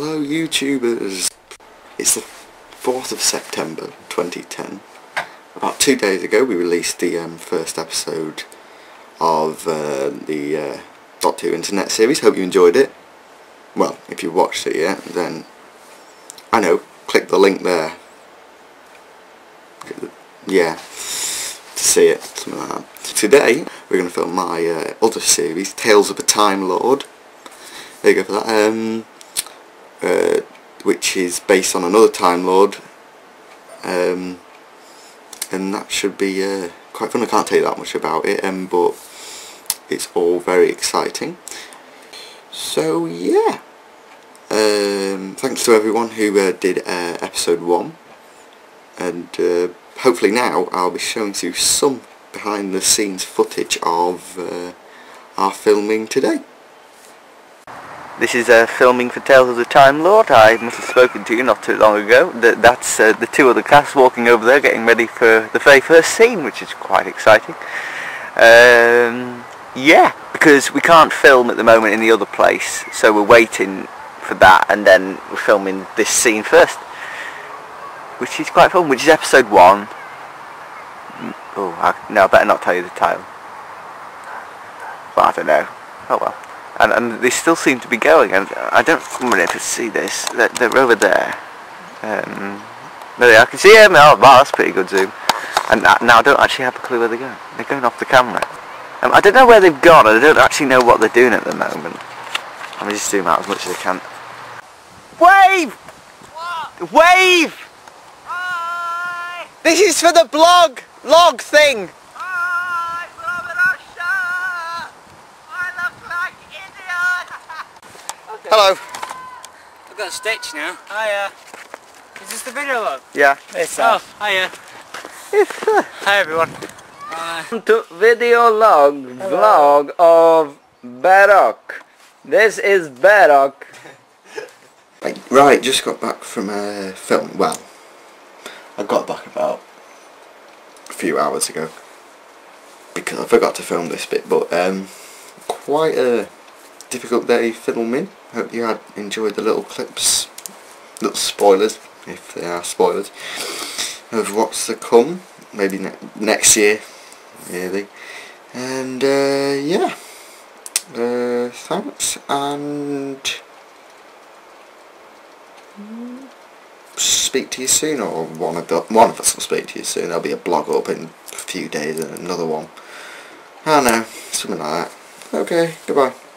Hello YouTubers! It's the 4th of September 2010. About two days ago we released the um, first episode of uh, the uh, Doctor Who Internet series. Hope you enjoyed it. Well, if you've watched it yet, then I know, click the link there. Yeah, to see it, something like that. Today we're going to film my uh, other series, Tales of a Time Lord. There you go for that. Um, uh, which is based on another Time Lord. Um, and that should be uh, quite fun. I can't tell you that much about it, um, but it's all very exciting. So yeah, um, thanks to everyone who uh, did uh, episode one, and uh, hopefully now I'll be showing you some behind the scenes footage of uh, our filming today. This is uh, filming for Tales of the Time Lord. I must have spoken to you not too long ago. That that's uh, the two of the cast walking over there getting ready for the very first scene, which is quite exciting. Um, yeah, because we can't film at the moment in the other place, so we're waiting for that, and then we're filming this scene first, which is quite fun. Which is episode one. Oh, I, no, I better not tell you the title. But I don't know. Oh well and, and they still seem to be going and I don't remember if to see this they're, they're over there. Um, there I can see them. Oh wow that's pretty good zoom. And now I don't actually have a clue where they're going. They're going off the camera. Um, I don't know where they've gone. I don't actually know what they're doing at the moment. Let me just zoom out as much as I can. Wave! What? wave! Hi! this is for the blog. Log thing Hello. I've got a stitch now. Hiya. Is this the video log? Yeah, it's uh, Oh, hiya. It's uh, Hi everyone. Uh, to video log vlog of Barok. This is Barok. right, just got back from a uh, film. Well, I got back about a few hours ago because I forgot to film this bit, but um, quite a difficult day filming. Hope you had enjoyed the little clips, little spoilers, if they are spoilers, of what's to come. Maybe ne next year, really. And uh, yeah, uh, thanks and speak to you soon, or one of the one of us will speak to you soon. There'll be a blog up in a few days and another one. I don't know, something like that. Okay, goodbye.